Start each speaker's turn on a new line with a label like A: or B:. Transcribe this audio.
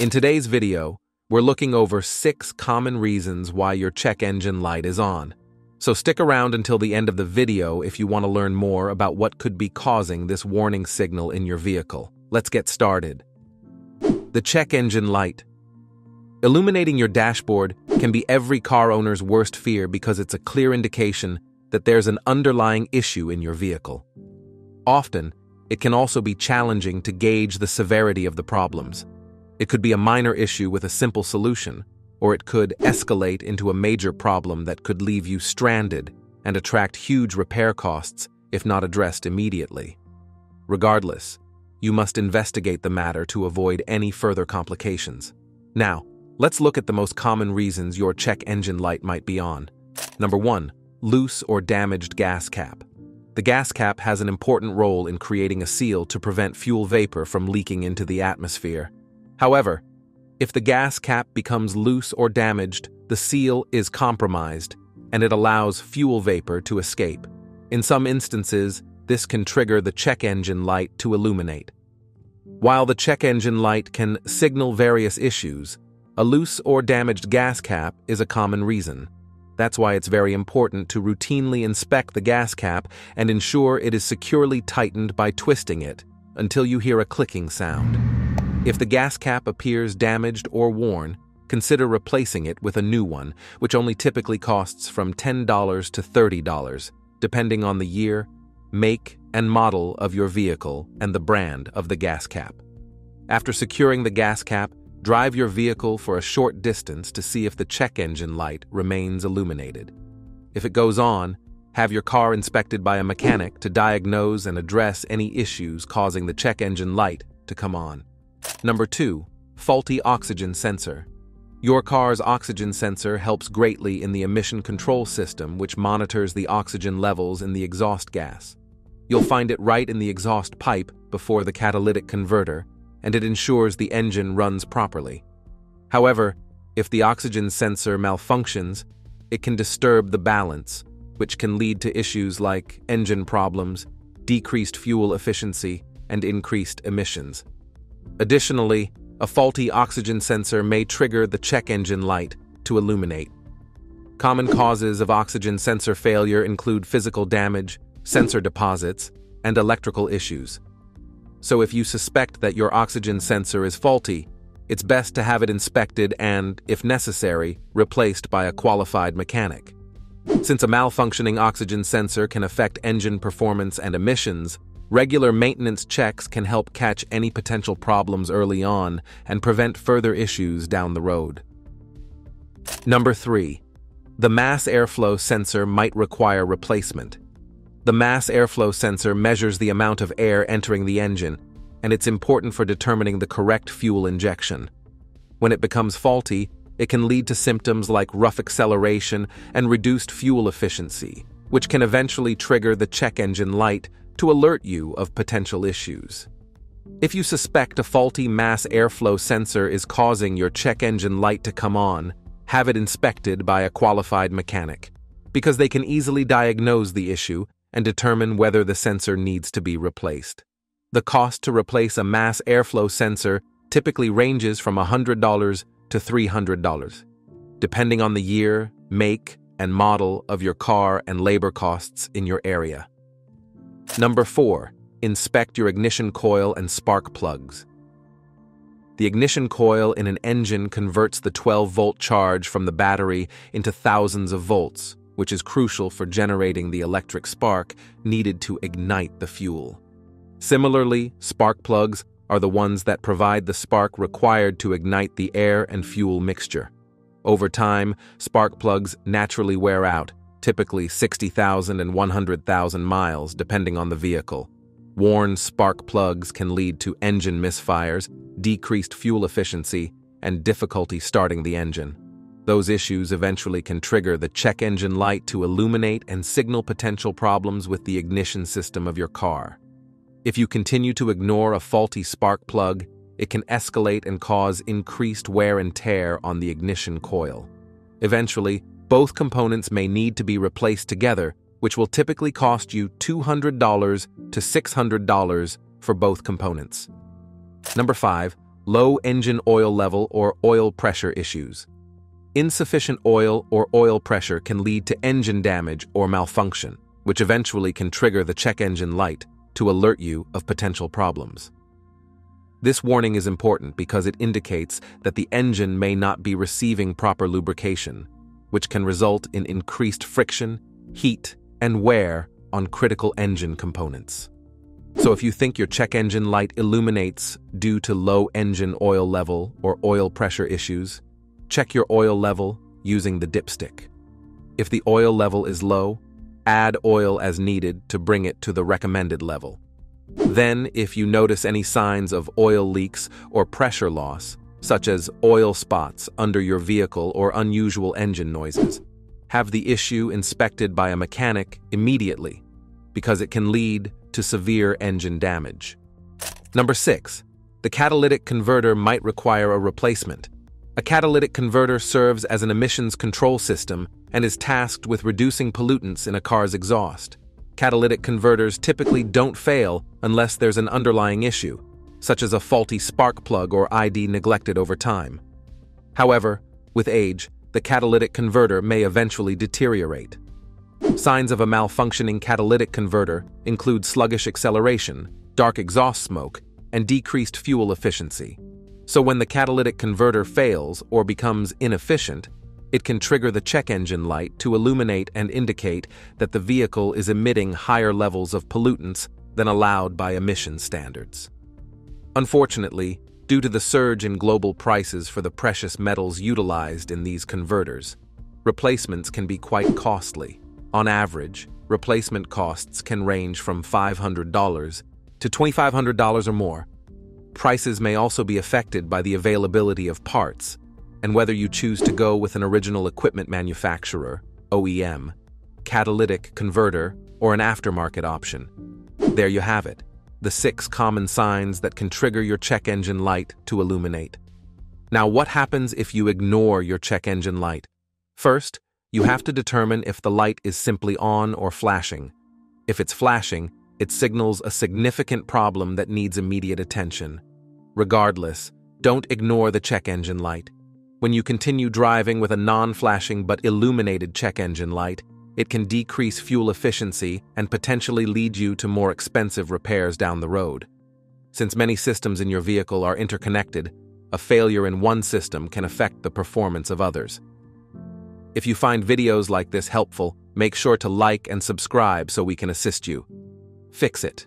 A: In today's video, we're looking over six common reasons why your check engine light is on. So stick around until the end of the video if you want to learn more about what could be causing this warning signal in your vehicle. Let's get started. The check engine light. Illuminating your dashboard can be every car owner's worst fear because it's a clear indication that there's an underlying issue in your vehicle. Often, it can also be challenging to gauge the severity of the problems. It could be a minor issue with a simple solution, or it could escalate into a major problem that could leave you stranded and attract huge repair costs if not addressed immediately. Regardless, you must investigate the matter to avoid any further complications. Now, let's look at the most common reasons your check engine light might be on. Number 1. Loose or damaged gas cap. The gas cap has an important role in creating a seal to prevent fuel vapor from leaking into the atmosphere. However, if the gas cap becomes loose or damaged, the seal is compromised, and it allows fuel vapor to escape. In some instances, this can trigger the check engine light to illuminate. While the check engine light can signal various issues, a loose or damaged gas cap is a common reason. That's why it's very important to routinely inspect the gas cap and ensure it is securely tightened by twisting it until you hear a clicking sound. If the gas cap appears damaged or worn, consider replacing it with a new one, which only typically costs from $10 to $30, depending on the year, make, and model of your vehicle and the brand of the gas cap. After securing the gas cap, drive your vehicle for a short distance to see if the check engine light remains illuminated. If it goes on, have your car inspected by a mechanic to diagnose and address any issues causing the check engine light to come on. Number 2. Faulty oxygen sensor. Your car's oxygen sensor helps greatly in the emission control system which monitors the oxygen levels in the exhaust gas. You'll find it right in the exhaust pipe before the catalytic converter, and it ensures the engine runs properly. However, if the oxygen sensor malfunctions, it can disturb the balance, which can lead to issues like engine problems, decreased fuel efficiency, and increased emissions. Additionally, a faulty oxygen sensor may trigger the check engine light to illuminate. Common causes of oxygen sensor failure include physical damage, sensor deposits, and electrical issues. So if you suspect that your oxygen sensor is faulty, it's best to have it inspected and, if necessary, replaced by a qualified mechanic. Since a malfunctioning oxygen sensor can affect engine performance and emissions, Regular maintenance checks can help catch any potential problems early on and prevent further issues down the road. Number 3. The mass airflow sensor might require replacement. The mass airflow sensor measures the amount of air entering the engine, and it's important for determining the correct fuel injection. When it becomes faulty, it can lead to symptoms like rough acceleration and reduced fuel efficiency, which can eventually trigger the check engine light to alert you of potential issues. If you suspect a faulty mass airflow sensor is causing your check engine light to come on, have it inspected by a qualified mechanic, because they can easily diagnose the issue and determine whether the sensor needs to be replaced. The cost to replace a mass airflow sensor typically ranges from $100 to $300, depending on the year, make, and model of your car and labor costs in your area. Number 4. Inspect your ignition coil and spark plugs. The ignition coil in an engine converts the 12-volt charge from the battery into thousands of volts, which is crucial for generating the electric spark needed to ignite the fuel. Similarly, spark plugs are the ones that provide the spark required to ignite the air and fuel mixture. Over time, spark plugs naturally wear out, typically 60,000 and 100,000 miles depending on the vehicle. Worn spark plugs can lead to engine misfires, decreased fuel efficiency, and difficulty starting the engine. Those issues eventually can trigger the check engine light to illuminate and signal potential problems with the ignition system of your car. If you continue to ignore a faulty spark plug, it can escalate and cause increased wear and tear on the ignition coil. Eventually, both components may need to be replaced together, which will typically cost you $200 to $600 for both components. Number 5. low engine oil level or oil pressure issues. Insufficient oil or oil pressure can lead to engine damage or malfunction, which eventually can trigger the check engine light to alert you of potential problems. This warning is important because it indicates that the engine may not be receiving proper lubrication, which can result in increased friction, heat, and wear on critical engine components. So if you think your check engine light illuminates due to low engine oil level or oil pressure issues, check your oil level using the dipstick. If the oil level is low, add oil as needed to bring it to the recommended level. Then, if you notice any signs of oil leaks or pressure loss, such as oil spots under your vehicle or unusual engine noises, have the issue inspected by a mechanic immediately, because it can lead to severe engine damage. Number 6. The catalytic converter might require a replacement. A catalytic converter serves as an emissions control system and is tasked with reducing pollutants in a car's exhaust. Catalytic converters typically don't fail unless there's an underlying issue, such as a faulty spark plug or ID neglected over time. However, with age, the catalytic converter may eventually deteriorate. Signs of a malfunctioning catalytic converter include sluggish acceleration, dark exhaust smoke, and decreased fuel efficiency. So when the catalytic converter fails or becomes inefficient, it can trigger the check engine light to illuminate and indicate that the vehicle is emitting higher levels of pollutants than allowed by emission standards. Unfortunately, due to the surge in global prices for the precious metals utilized in these converters, replacements can be quite costly. On average, replacement costs can range from $500 to $2,500 or more. Prices may also be affected by the availability of parts, and whether you choose to go with an original equipment manufacturer, OEM, catalytic converter, or an aftermarket option. There you have it, the six common signs that can trigger your check engine light to illuminate. Now, what happens if you ignore your check engine light? First, you have to determine if the light is simply on or flashing. If it's flashing, it signals a significant problem that needs immediate attention. Regardless, don't ignore the check engine light. When you continue driving with a non-flashing but illuminated check engine light, it can decrease fuel efficiency and potentially lead you to more expensive repairs down the road. Since many systems in your vehicle are interconnected, a failure in one system can affect the performance of others. If you find videos like this helpful, make sure to like and subscribe so we can assist you. Fix it.